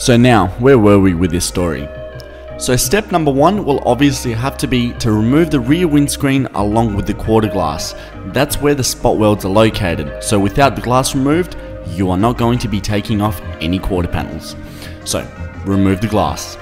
So now, where were we with this story? So step number one will obviously have to be to remove the rear windscreen along with the quarter glass. That's where the spot welds are located. So without the glass removed, you are not going to be taking off any quarter panels. So remove the glass.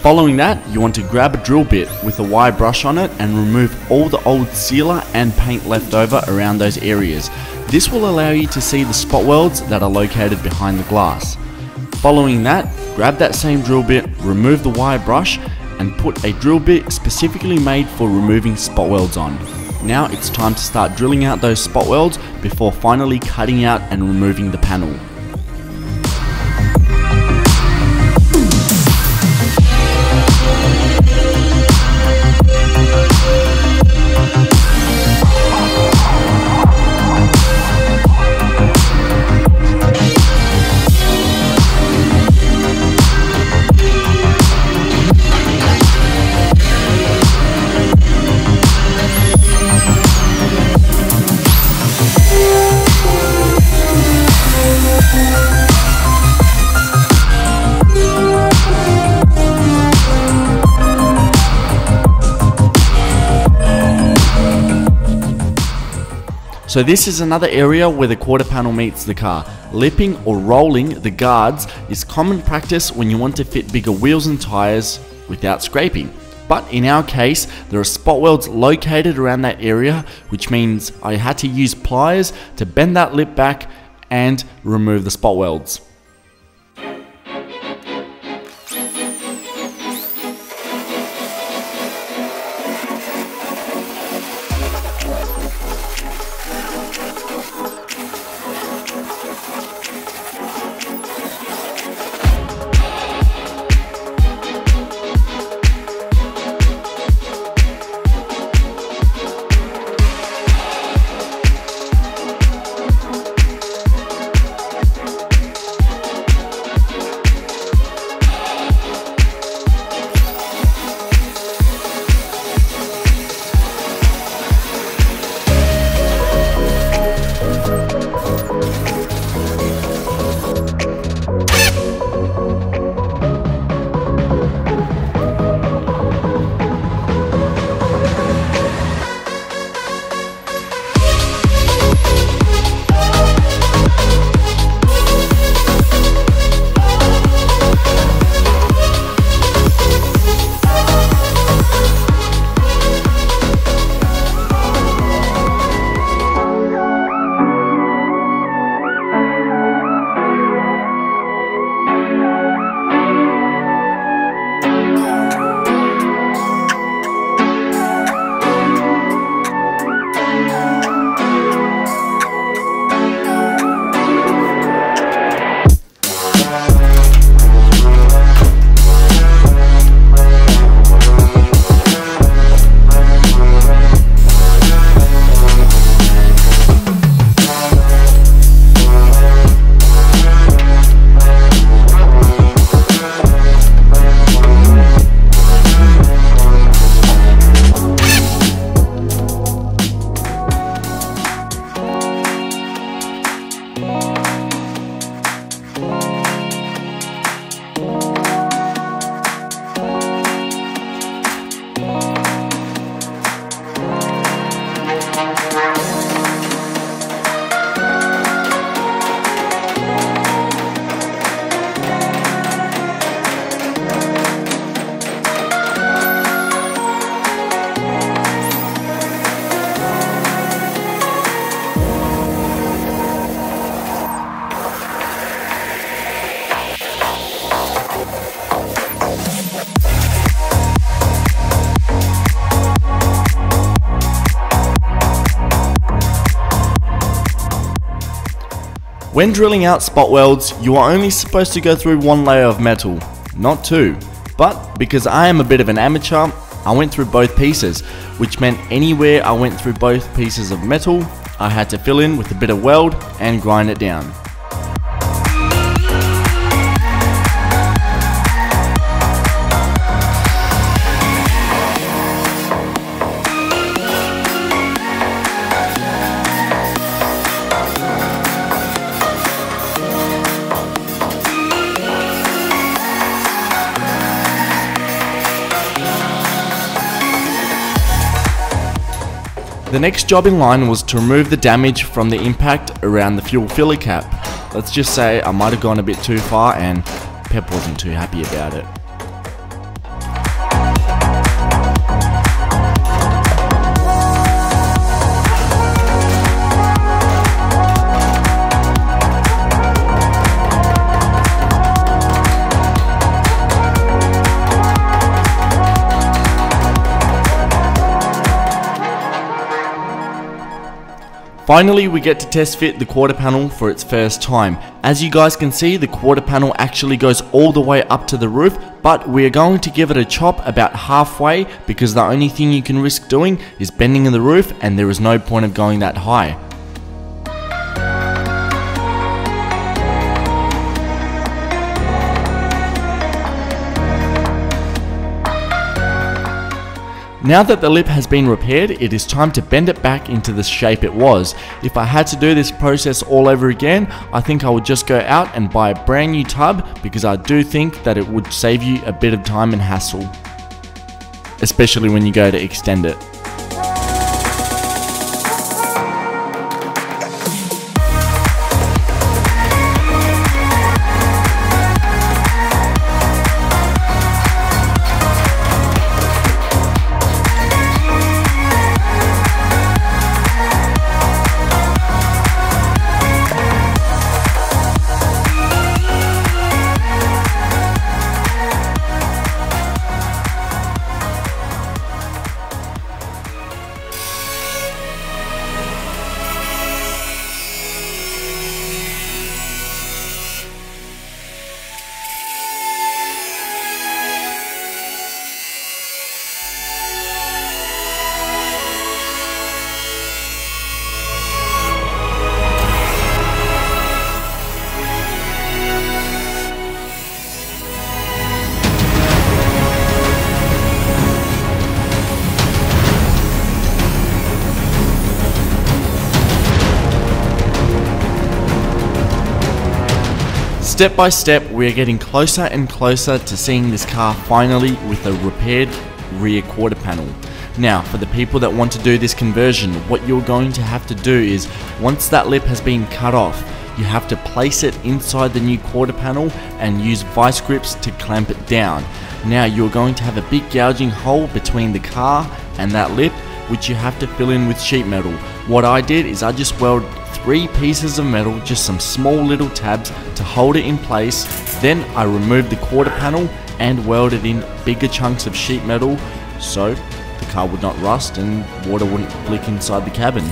Following that, you want to grab a drill bit with a wire brush on it and remove all the old sealer and paint left over around those areas. This will allow you to see the spot welds that are located behind the glass. Following that, grab that same drill bit, remove the wire brush and put a drill bit specifically made for removing spot welds on. Now it's time to start drilling out those spot welds before finally cutting out and removing the panel. So this is another area where the quarter panel meets the car. Lipping or rolling the guards is common practice when you want to fit bigger wheels and tyres without scraping. But in our case, there are spot welds located around that area, which means I had to use pliers to bend that lip back and remove the spot welds. When drilling out spot welds, you are only supposed to go through one layer of metal, not two. But because I am a bit of an amateur, I went through both pieces, which meant anywhere I went through both pieces of metal, I had to fill in with a bit of weld and grind it down. The next job in line was to remove the damage from the impact around the fuel filler cap. Let's just say I might have gone a bit too far and Pep wasn't too happy about it. Finally, we get to test fit the quarter panel for its first time. As you guys can see, the quarter panel actually goes all the way up to the roof, but we are going to give it a chop about halfway because the only thing you can risk doing is bending in the roof and there is no point of going that high. Now that the lip has been repaired, it is time to bend it back into the shape it was. If I had to do this process all over again, I think I would just go out and buy a brand new tub because I do think that it would save you a bit of time and hassle. Especially when you go to extend it. Step by step, we are getting closer and closer to seeing this car finally with a repaired rear quarter panel. Now, for the people that want to do this conversion, what you're going to have to do is, once that lip has been cut off, you have to place it inside the new quarter panel and use vice grips to clamp it down. Now you're going to have a big gouging hole between the car and that lip which you have to fill in with sheet metal. What I did is I just welded three pieces of metal, just some small little tabs to hold it in place. Then I removed the quarter panel and welded in bigger chunks of sheet metal so the car would not rust and water wouldn't leak inside the cabin.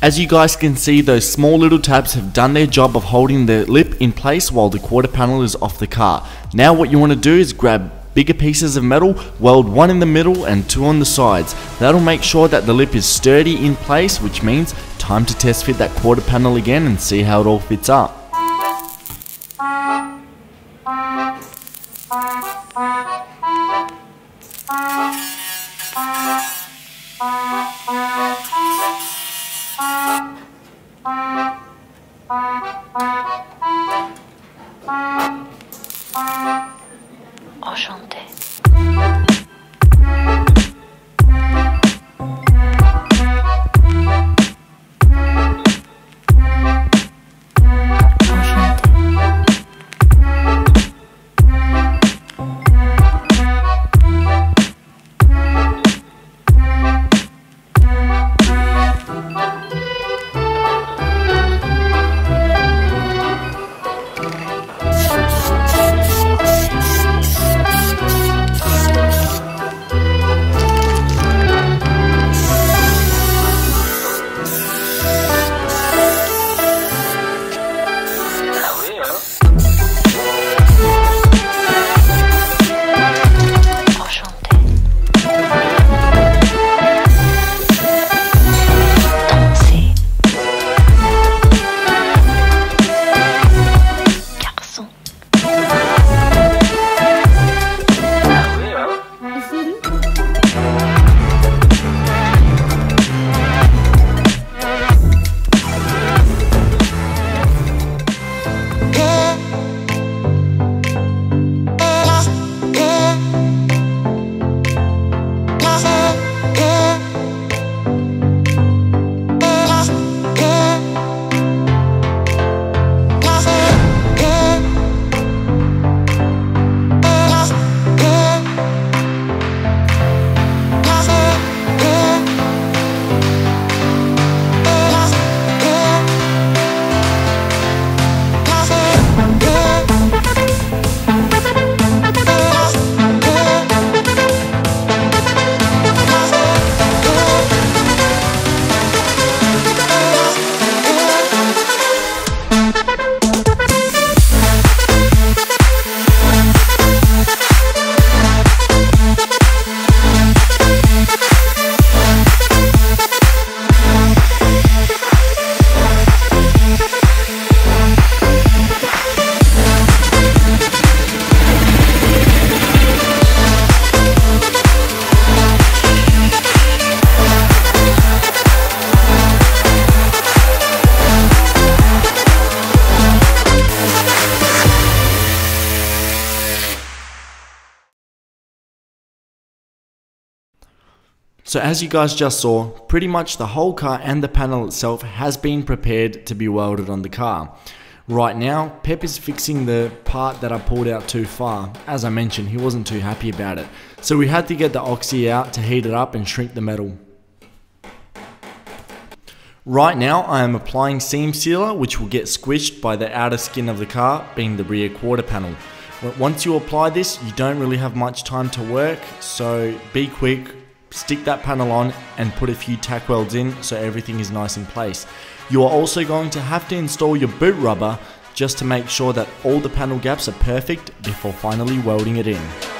As you guys can see, those small little tabs have done their job of holding the lip in place while the quarter panel is off the car. Now what you want to do is grab bigger pieces of metal, weld one in the middle and two on the sides. That'll make sure that the lip is sturdy in place, which means time to test fit that quarter panel again and see how it all fits up. So as you guys just saw, pretty much the whole car and the panel itself has been prepared to be welded on the car. Right now, Pep is fixing the part that I pulled out too far. As I mentioned, he wasn't too happy about it. So we had to get the oxy out to heat it up and shrink the metal. Right now, I am applying seam sealer, which will get squished by the outer skin of the car, being the rear quarter panel. Once you apply this, you don't really have much time to work, so be quick, stick that panel on and put a few tack welds in so everything is nice in place. You are also going to have to install your boot rubber just to make sure that all the panel gaps are perfect before finally welding it in.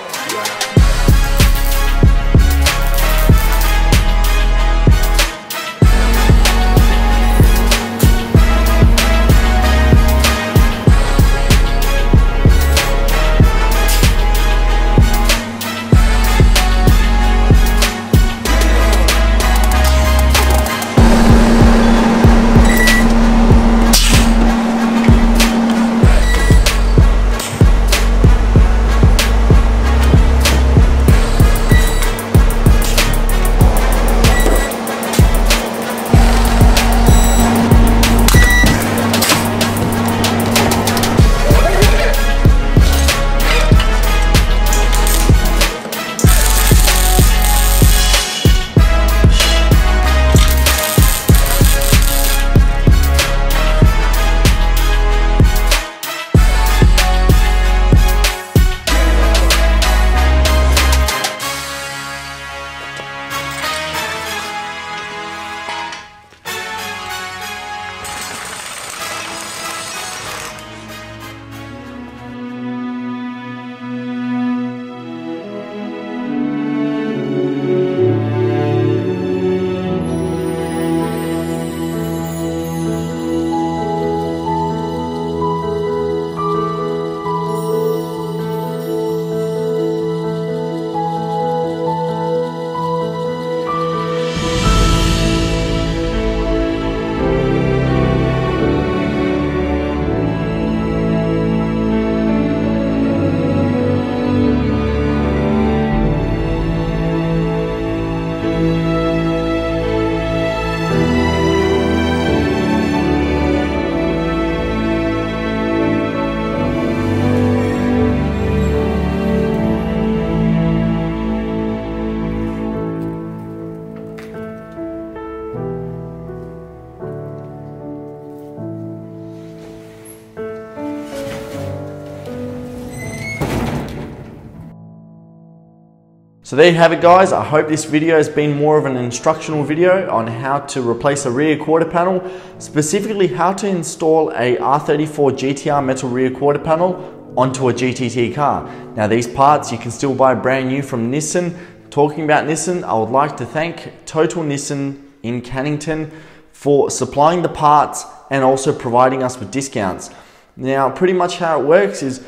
So there you have it guys, I hope this video has been more of an instructional video on how to replace a rear quarter panel, specifically how to install a R34 GTR metal rear quarter panel onto a GTT car. Now these parts you can still buy brand new from Nissan. Talking about Nissan, I would like to thank Total Nissan in Cannington for supplying the parts and also providing us with discounts. Now pretty much how it works is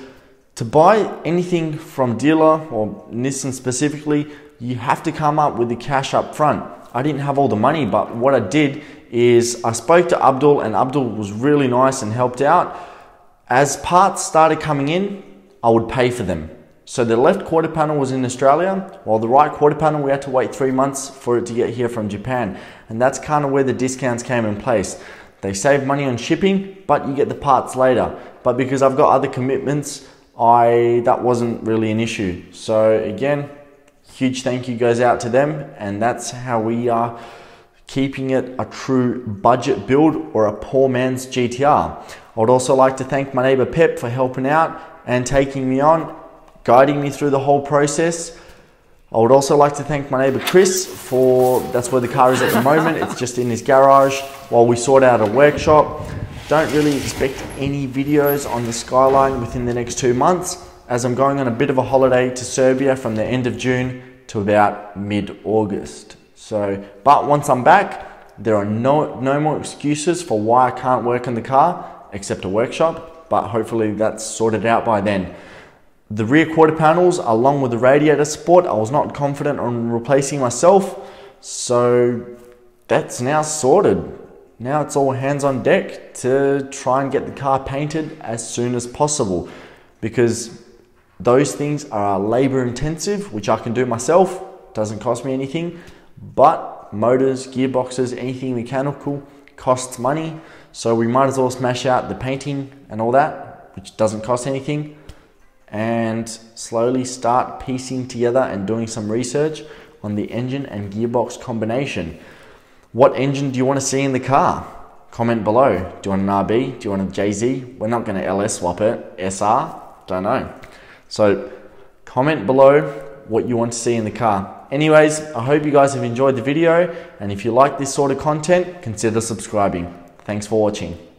to buy anything from dealer or Nissan specifically, you have to come up with the cash up front. I didn't have all the money, but what I did is I spoke to Abdul and Abdul was really nice and helped out. As parts started coming in, I would pay for them. So the left quarter panel was in Australia, while the right quarter panel we had to wait three months for it to get here from Japan. And that's kind of where the discounts came in place. They save money on shipping, but you get the parts later. But because I've got other commitments, I that wasn't really an issue. So again, huge thank you goes out to them, and that's how we are keeping it a true budget build or a poor man's GTR. I would also like to thank my neighbor Pep for helping out and taking me on, guiding me through the whole process. I would also like to thank my neighbor Chris for that's where the car is at the moment. It's just in his garage while we sort out a workshop. Don't really expect any videos on the Skyline within the next two months as I'm going on a bit of a holiday to Serbia from the end of June to about mid-August. So, but once I'm back, there are no, no more excuses for why I can't work on the car except a workshop, but hopefully that's sorted out by then. The rear quarter panels along with the radiator support, I was not confident on replacing myself, so that's now sorted. Now it's all hands on deck to try and get the car painted as soon as possible because those things are labor intensive, which I can do myself, doesn't cost me anything, But motors, gearboxes, anything mechanical costs money. So we might as well smash out the painting and all that, which doesn't cost anything, and slowly start piecing together and doing some research on the engine and gearbox combination. What engine do you want to see in the car? Comment below. Do you want an RB? Do you want a JZ? We're not going to LS swap it. SR? Don't know. So comment below what you want to see in the car. Anyways, I hope you guys have enjoyed the video and if you like this sort of content, consider subscribing. Thanks for watching.